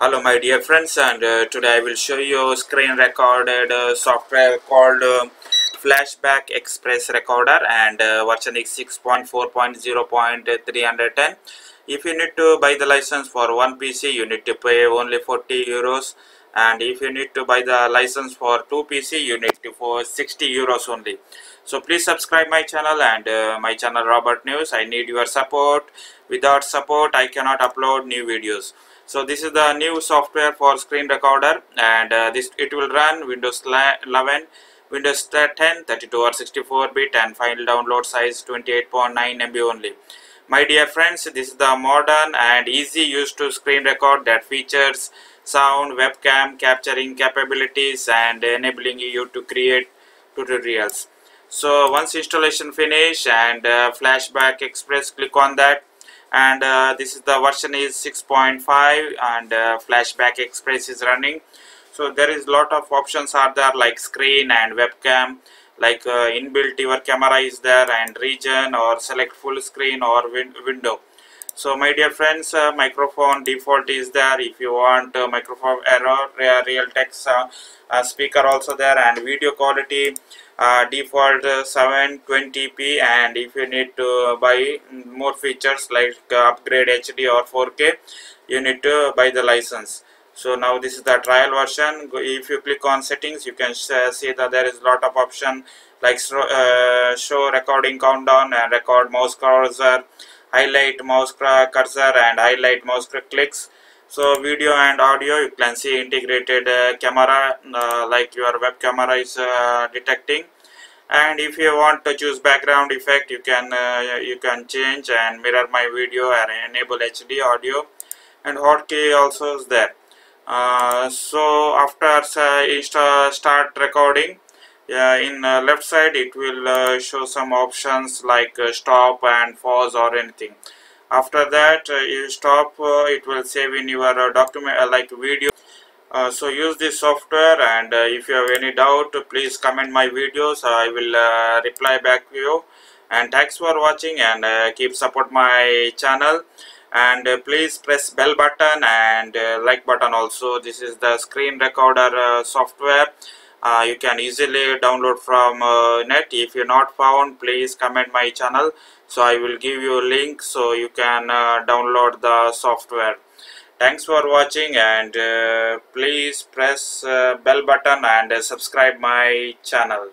Hello my dear friends and uh, today I will show you screen recorded uh, software called uh, Flashback Express Recorder and uh, version is 6.4.0.310 if you need to buy the license for one PC you need to pay only 40 euros. And if you need to buy the license for two PC you need to for 60 euros only so please subscribe my channel and uh, my channel Robert News. I need your support. Without support I cannot upload new videos. So this is the new software for screen recorder and uh, this it will run windows 11 windows 10 32 or 64 bit and file download size 28.9 mb only. My dear friends this is the modern and easy use to screen record that features sound webcam capturing capabilities and enabling you to create tutorials so once installation finish and uh, flashback express click on that. And uh, this is the version is 6.5 and uh, flashback express is running. So there is lot of options are there like screen and webcam. Like uh, inbuilt your camera is there and region or select full screen or win window so my dear friends uh, microphone default is there. If you want uh, microphone error real text uh, speaker also there and video quality uh, default 720p and if you need to buy more features like uh, upgrade HD or 4K you need to buy the license. So now this is the trial version. If you click on settings you can see that there is a lot of option like uh, show recording countdown and record mouse cursor highlight mouse cursor and highlight mouse clicks. So video and audio you can see integrated uh, camera uh, like your web camera is uh, detecting. And if you want to choose background effect you can uh, you can change and mirror my video and enable HD audio. And hotkey also is there. Uh, so after uh, start recording in left side it will show some options like stop and pause or anything. After that uh, you stop uh, it will save in your uh, document like video. So use this software and if you have any doubt please comment my videos. I will reply back to you. And thanks for watching and keep support my channel. And uh, please press bell button and uh, like button also. This is the screen recorder uh, you can easily download from net. If you are not found please comment my channel. So I will give you a link so you can uh, download the software. Thanks for watching and uh, please press uh, bell button and subscribe my channel